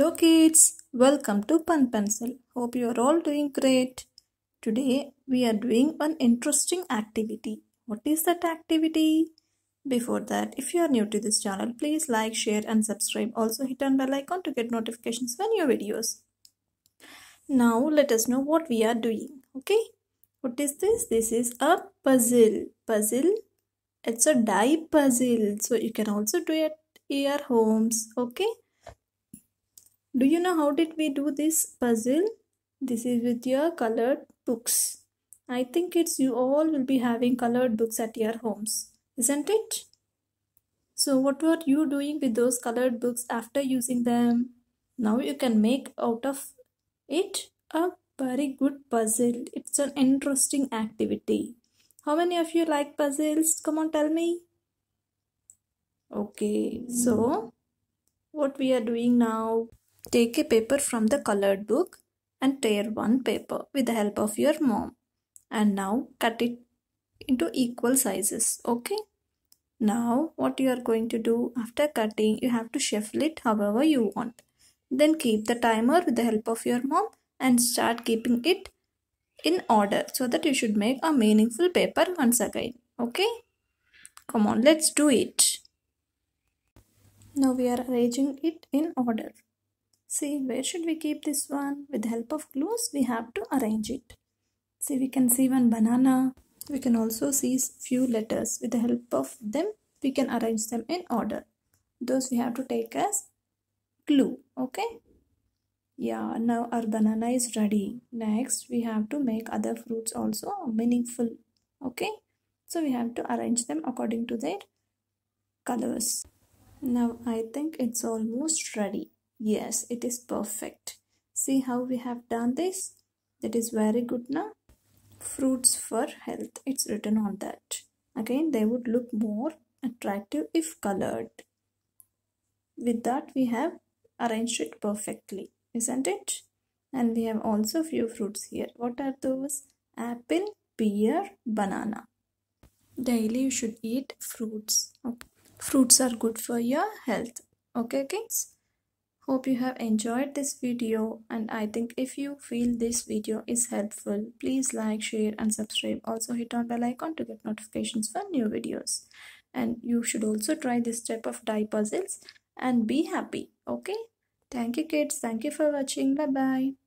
Hello kids, welcome to Penpencil. Hope you are all doing great. Today we are doing one interesting activity. What is that activity? Before that, if you are new to this channel, please like, share and subscribe. Also hit on bell icon to get notifications when new videos. Now let us know what we are doing. Okay, what is this? This is a puzzle. Puzzle. It's a DIY puzzle. So you can also do it at your homes. Okay do you know how did we do this puzzle? This is with your colored books. I think it's you all will be having colored books at your homes, isn't it? So what were you doing with those colored books after using them? Now you can make out of it a very good puzzle. It's an interesting activity. How many of you like puzzles? Come on, tell me. Okay, so what we are doing now Take a paper from the colored book and tear one paper with the help of your mom. And now cut it into equal sizes. Okay. Now what you are going to do after cutting you have to shuffle it however you want. Then keep the timer with the help of your mom and start keeping it in order so that you should make a meaningful paper once again. Okay. Come on let's do it. Now we are arranging it in order. See, where should we keep this one? With the help of clues, we have to arrange it. See, we can see one banana. We can also see few letters. With the help of them, we can arrange them in order. Those we have to take as glue. Okay? Yeah, now our banana is ready. Next, we have to make other fruits also meaningful. Okay? So, we have to arrange them according to their colors. Now, I think it's almost ready. Yes, it is perfect. See how we have done this? That is very good now. Fruits for health. It's written on that. Again, they would look more attractive if colored. With that, we have arranged it perfectly, isn't it? And we have also few fruits here. What are those? Apple, pear, banana. Daily you should eat fruits. Okay. Fruits are good for your health. Okay, kids? Hope you have enjoyed this video and I think if you feel this video is helpful, please like, share and subscribe. Also hit on the bell icon to get notifications for new videos. And you should also try this type of DIY puzzles and be happy. Okay? Thank you kids. Thank you for watching. Bye bye.